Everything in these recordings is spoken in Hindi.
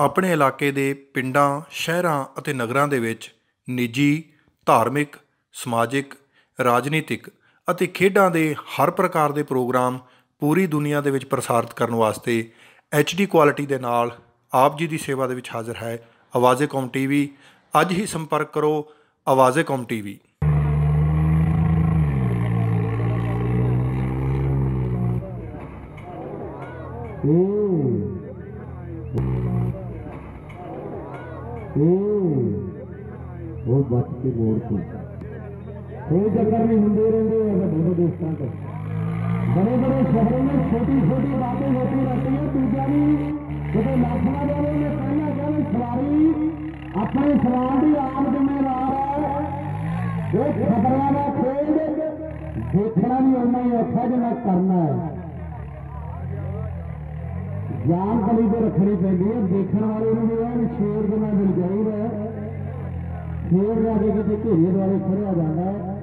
ਆਪਣੇ ਇਲਾਕੇ ਦੇ ਪਿੰਡਾਂ, ਸ਼ਹਿਰਾਂ ਅਤੇ ਨਗਰਾਂ ਦੇ ਵਿੱਚ ਨਿੱਜੀ, ਧਾਰਮਿਕ, ਸਮਾਜਿਕ, ਰਾਜਨੀਤਿਕ ਅਤੇ ਖੇਡਾਂ ਦੇ ਹਰ ਪ੍ਰਕਾਰ ਦੇ ਪ੍ਰੋਗਰਾਮ ਪੂਰੀ ਦੁਨੀਆ ਦੇ ਵਿੱਚ ਪ੍ਰਸਾਰਿਤ ਕਰਨ ਵਾਸਤੇ ਡੀ ਕੁਆਲਿਟੀ ਦੇ ਨਾਲ ਆਪ ਜੀ ਦੀ ਸੇਵਾ ਦੇ ਵਿੱਚ ਹਾਜ਼ਰ ਹੈ ਆਵਾਜ਼ੇ ਕੌਮ ਟੀਵੀ। ਅੱਜ ਹੀ ਸੰਪਰਕ ਕਰੋ ਆਵਾਜ਼ੇ ਕੌਮ ਟੀਵੀ। ਉਹ ਬਚ ਕੇ ਮੋੜ ਤੋਂ ਕੋਈ ਚੱਕਰ ਨਹੀਂ ਹੁੰਦੇ ਰਹਿੰਦੇ ਆ ਵੱਡੇ ਵੱਡੇ ਦੇਸ਼ਾਂ ਤੇ बड़े बड़े शहरों में छोटी छोटी बातें होती रहती है दूसरा भी जब लाखना जाने में कहना चाहे सवारी अपने सवाल की आम जिम्मेदार है ये खबरों का खेल देखना भी उन्ना ही औखा जो मैं करना है जान कली तो रखनी पैदी है देखने वाले भी शेर जाके किसी घेरे द्वारे खड़िया जाता है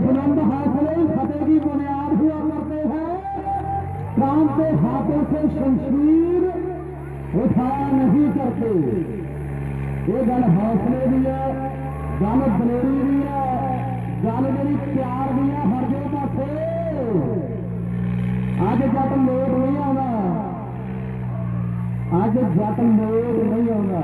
बुलंद हासिले फतेह की बुनियाद हुआ करते हैं काम के हाथों से शमशीर उठाया नहीं करते ये गल हौसले भी है गल दलेरी भी है गल मेरी प्यार भी है, हर दो पासे अज जट लोट नहीं आना। अज जट लोट नहीं आना।